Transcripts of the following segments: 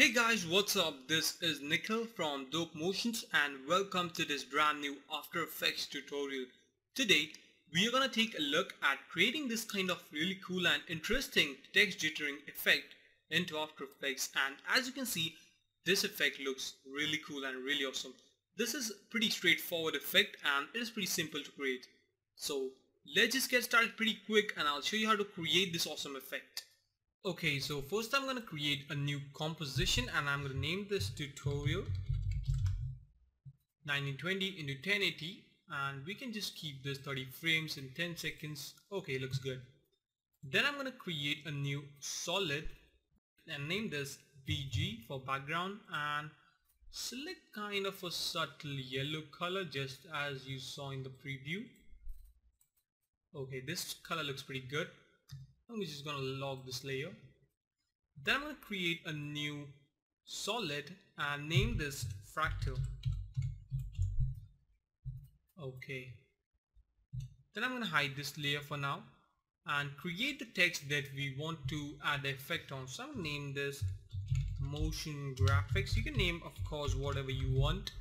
Hey guys, what's up? This is Nikhil from Dope Motions and welcome to this brand new After Effects tutorial. Today, we are gonna take a look at creating this kind of really cool and interesting text jittering effect into After Effects and as you can see, this effect looks really cool and really awesome. This is pretty straightforward effect and it is pretty simple to create. So let's just get started pretty quick and I'll show you how to create this awesome effect. Okay, so first I'm going to create a new composition and I'm going to name this tutorial 1920 into 1080 and we can just keep this 30 frames in 10 seconds. Okay, looks good. Then I'm going to create a new solid and name this BG for background and select kind of a subtle yellow color just as you saw in the preview. Okay, this color looks pretty good. I'm just gonna log this layer. Then I'm gonna create a new solid and name this fractal. Okay. Then I'm gonna hide this layer for now and create the text that we want to add the effect on. So I'm gonna name this motion graphics. You can name of course whatever you want.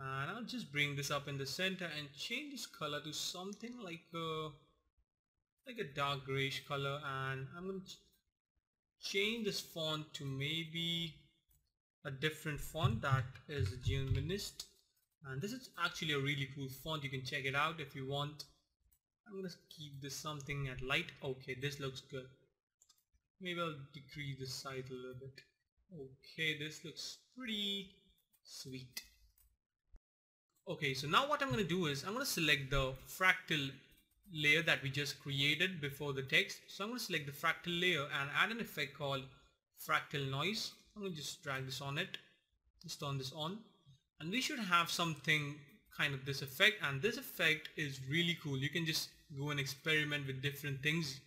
And I'll just bring this up in the center and change this color to something like a like a dark grayish color and I'm going to change this font to maybe a different font that is Geomanist and this is actually a really cool font. You can check it out if you want. I'm gonna keep this something at light. Okay this looks good. Maybe I'll decrease the size a little bit. Okay this looks pretty sweet. Okay so now what I'm gonna do is I'm gonna select the fractal layer that we just created before the text. So I'm going to select the fractal layer and add an effect called fractal noise. I'm going to just drag this on it. Just turn this on. And we should have something kind of this effect and this effect is really cool. You can just go and experiment with different things.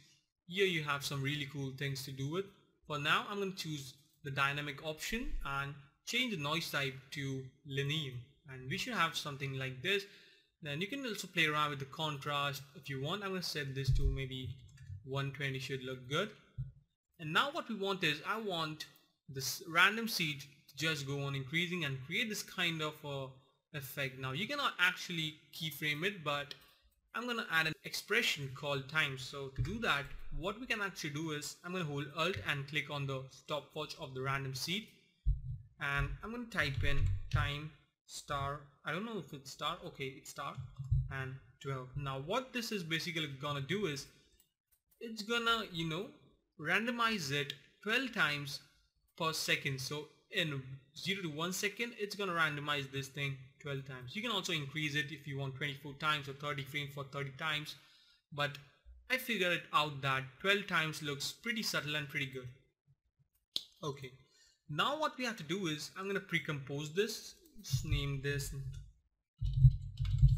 Here you have some really cool things to do with. For now I'm going to choose the dynamic option and change the noise type to linear and we should have something like this then you can also play around with the contrast if you want. I'm going to set this to maybe 120 should look good. And now what we want is I want this random seed to just go on increasing and create this kind of uh, effect. Now you cannot actually keyframe it but I'm going to add an expression called time. So to do that what we can actually do is I'm going to hold alt and click on the stopwatch of the random seed and I'm going to type in time star I don't know if it's star okay it's star and 12 now what this is basically gonna do is it's gonna you know randomize it 12 times per second. So in 0 to 1 second it's gonna randomize this thing 12 times. You can also increase it if you want 24 times or 30 frames for 30 times but I figured it out that 12 times looks pretty subtle and pretty good. Okay now what we have to do is I'm gonna pre-compose this let's name this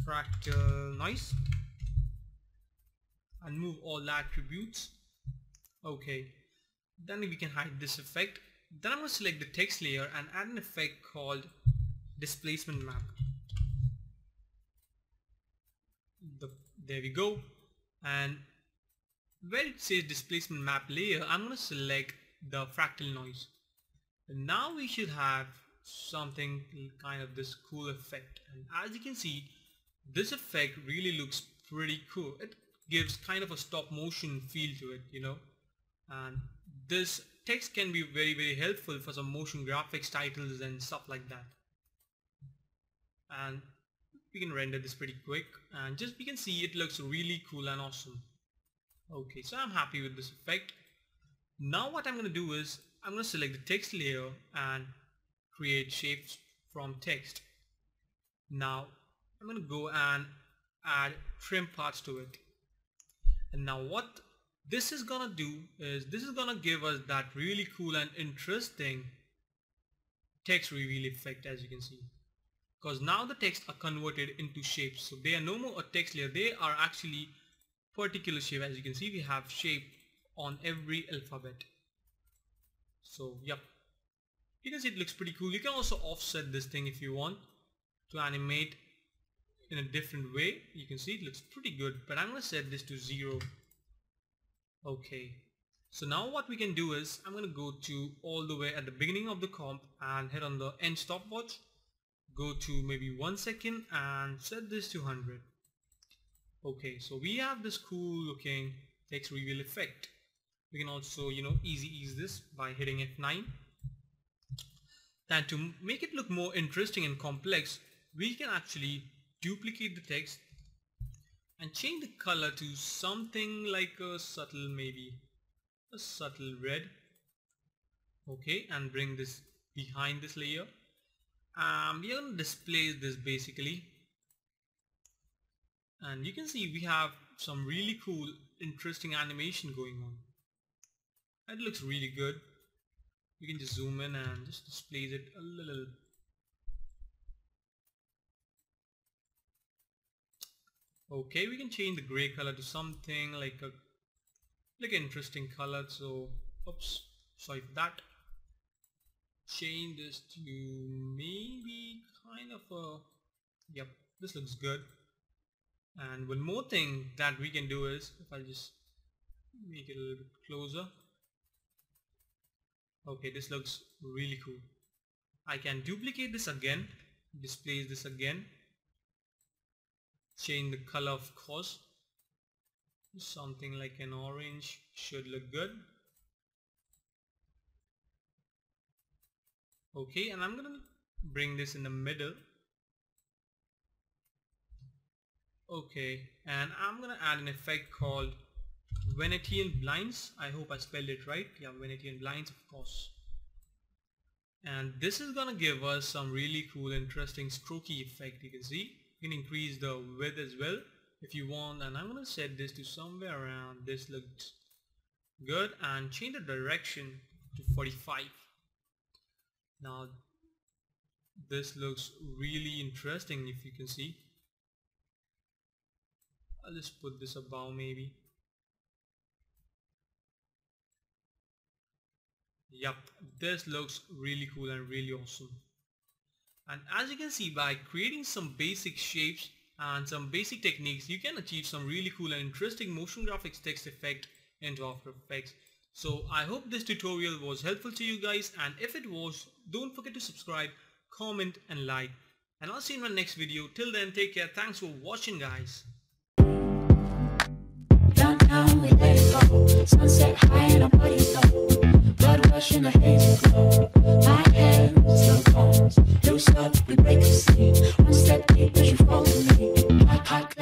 fractal noise. And move all attributes. Okay. Then we can hide this effect. Then I'm going to select the text layer and add an effect called displacement map. The, there we go. And where it says displacement map layer I'm going to select the fractal noise. And now we should have something kind of this cool effect. And as you can see this effect really looks pretty cool. It gives kind of a stop motion feel to it you know? And this text can be very very helpful for some motion graphics titles and stuff like that. And we can render this pretty quick. And just we can see it looks really cool and awesome. Okay so I'm happy with this effect. Now what I'm gonna do is I'm gonna select the text layer and create shapes from text. Now I'm going to go and add trim paths to it. And now what this is going to do is this is going to give us that really cool and interesting text reveal effect as you can see. Because now the text are converted into shapes. So they are no more a text layer. They are actually particular shape. As you can see we have shape on every alphabet. So yep you can see it looks pretty cool you can also offset this thing if you want to animate in a different way you can see it looks pretty good but I'm gonna set this to zero okay So now what we can do is I'm going to go to all the way at the beginning of the comp and hit on the end stopwatch. Go to maybe one second and set this to 100. Okay, so we have this cool looking text reveal effect. We can also, you know, easy ease this by hitting F9. And to make it look more interesting and complex, we can actually duplicate the text and change the color to something like a subtle maybe a subtle red. Okay and bring this behind this layer. Um, we are going to display this basically. And you can see we have some really cool interesting animation going on. It looks really good you can just zoom in and just display it a little. Okay we can change the gray color to something like a like an interesting color. So oops sorry for that. Change this to maybe kind of a yep this looks good. And one more thing that we can do is if I just make it a little bit closer okay this looks really cool. I can duplicate this again display this again change the color of course. Something like an orange should look good. Okay and I'm gonna bring this in the middle. Okay and I'm gonna add an effect called Venetian blinds. I hope I spelled it right. Yeah Venetian blinds of course. And this is gonna give us some really cool interesting strokey effect you can see. You can increase the width as well if you want. And I'm gonna set this to somewhere around this looks good. And change the direction to 45 now this looks really interesting if you can see. I'll just put this above maybe Yep, this looks really cool and really awesome. And as you can see by creating some basic shapes and some basic techniques you can achieve some really cool and interesting motion graphics text effect into After Effects. So I hope this tutorial was helpful to you guys and if it was don't forget to subscribe, comment and like and I'll see you in my next video. Till then take care. Thanks for watching guys. Go. Sunset high and blood rush in a hazy glow. My hands still cones, loose up, we break the scene. One step deep as you fall to me. Hot, hot.